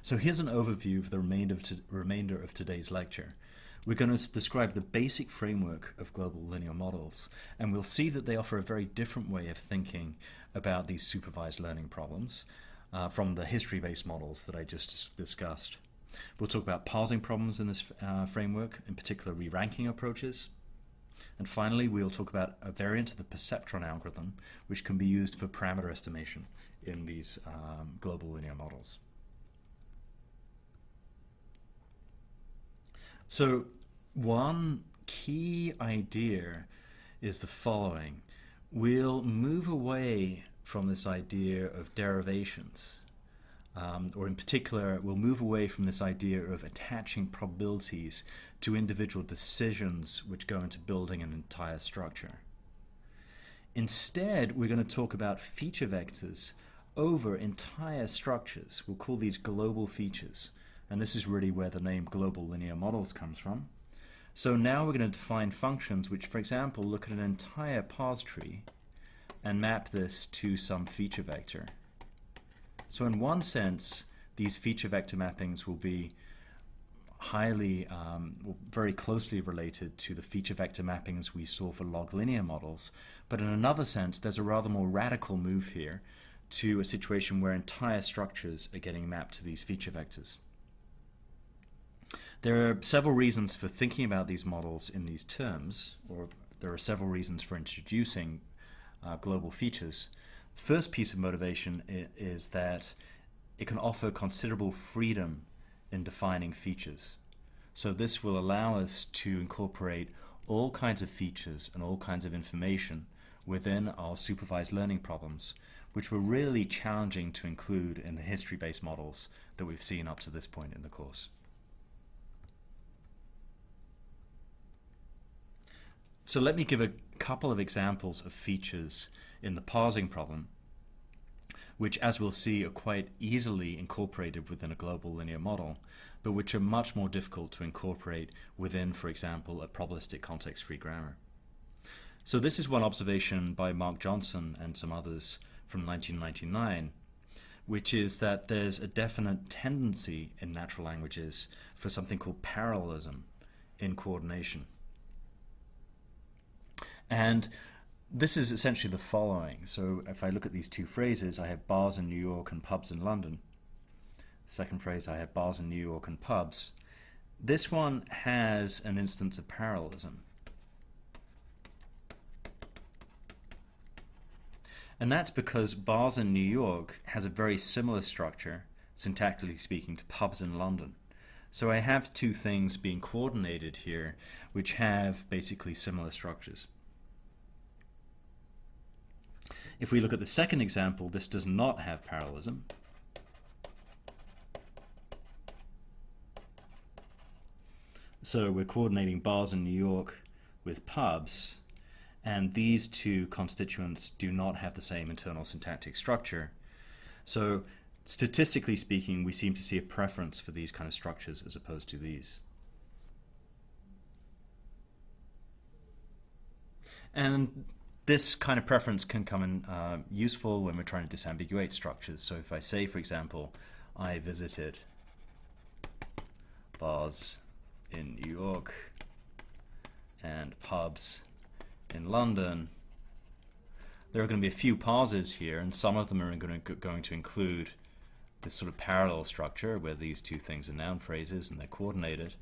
So here's an overview of the remainder of, to, remainder of today's lecture. We're going to describe the basic framework of global linear models, and we'll see that they offer a very different way of thinking about these supervised learning problems uh, from the history-based models that I just discussed. We'll talk about parsing problems in this uh, framework, in particular re-ranking approaches. And finally, we'll talk about a variant of the perceptron algorithm, which can be used for parameter estimation in these um, global linear models. So one key idea is the following. We'll move away from this idea of derivations, um, or in particular, we'll move away from this idea of attaching probabilities to individual decisions which go into building an entire structure. Instead, we're going to talk about feature vectors over entire structures. We'll call these global features. And this is really where the name global linear models comes from. So now we're going to define functions which, for example, look at an entire parse tree and map this to some feature vector. So in one sense, these feature vector mappings will be highly, um, very closely related to the feature vector mappings we saw for log linear models. But in another sense, there's a rather more radical move here to a situation where entire structures are getting mapped to these feature vectors. There are several reasons for thinking about these models in these terms, or there are several reasons for introducing uh, global features. First piece of motivation is that it can offer considerable freedom in defining features. So this will allow us to incorporate all kinds of features and all kinds of information within our supervised learning problems, which were really challenging to include in the history-based models that we've seen up to this point in the course. So let me give a couple of examples of features in the parsing problem, which as we'll see are quite easily incorporated within a global linear model, but which are much more difficult to incorporate within, for example, a probabilistic context-free grammar. So this is one observation by Mark Johnson and some others from 1999, which is that there's a definite tendency in natural languages for something called parallelism in coordination. And this is essentially the following. So if I look at these two phrases, I have bars in New York and pubs in London. The second phrase, I have bars in New York and pubs. This one has an instance of parallelism. And that's because bars in New York has a very similar structure, syntactically speaking, to pubs in London. So I have two things being coordinated here which have basically similar structures. If we look at the second example, this does not have parallelism. So we're coordinating bars in New York with pubs, and these two constituents do not have the same internal syntactic structure. So statistically speaking, we seem to see a preference for these kind of structures as opposed to these. And this kind of preference can come in uh, useful when we're trying to disambiguate structures. So if I say, for example, I visited bars in New York and pubs in London, there are going to be a few parses here, and some of them are going to, going to include this sort of parallel structure where these two things are noun phrases and they're coordinated.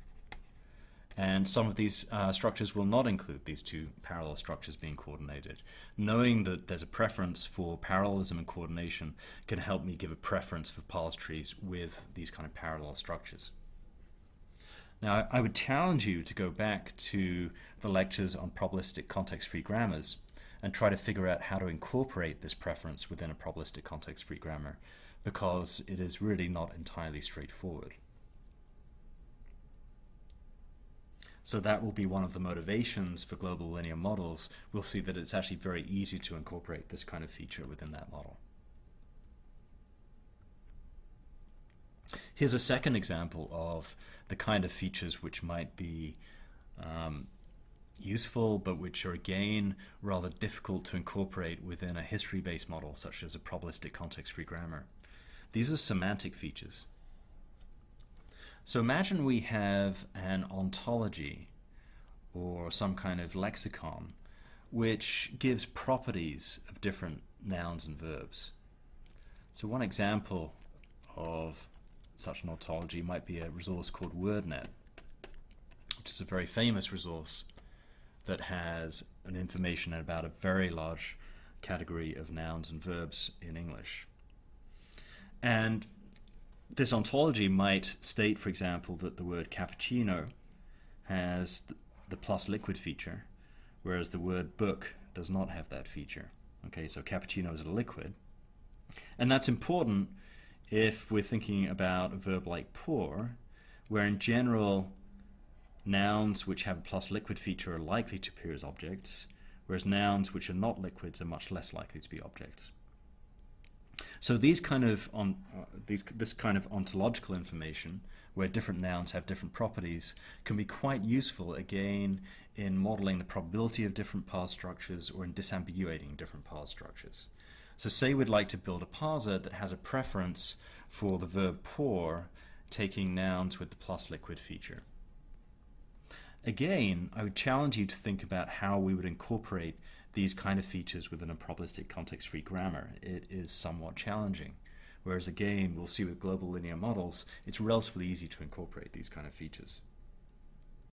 And some of these uh, structures will not include these two parallel structures being coordinated. Knowing that there's a preference for parallelism and coordination can help me give a preference for parse trees with these kind of parallel structures. Now, I would challenge you to go back to the lectures on probabilistic context-free grammars and try to figure out how to incorporate this preference within a probabilistic context-free grammar because it is really not entirely straightforward. So that will be one of the motivations for global linear models. We'll see that it's actually very easy to incorporate this kind of feature within that model. Here's a second example of the kind of features which might be um, useful, but which are again rather difficult to incorporate within a history-based model, such as a probabilistic context-free grammar. These are semantic features. So imagine we have an ontology or some kind of lexicon which gives properties of different nouns and verbs. So one example of such an ontology might be a resource called WordNet, which is a very famous resource that has an information about a very large category of nouns and verbs in English. And this ontology might state, for example, that the word cappuccino has the plus liquid feature, whereas the word book does not have that feature. Okay, so cappuccino is a liquid. And that's important if we're thinking about a verb like pour, where in general nouns which have a plus liquid feature are likely to appear as objects, whereas nouns which are not liquids are much less likely to be objects. So these kind of on uh, these this kind of ontological information, where different nouns have different properties, can be quite useful again in modeling the probability of different parse structures or in disambiguating different parse structures. So say we'd like to build a parser that has a preference for the verb pour taking nouns with the plus liquid feature. Again, I would challenge you to think about how we would incorporate these kind of features within a probabilistic context-free grammar. It is somewhat challenging. Whereas again, we'll see with global linear models, it's relatively easy to incorporate these kind of features.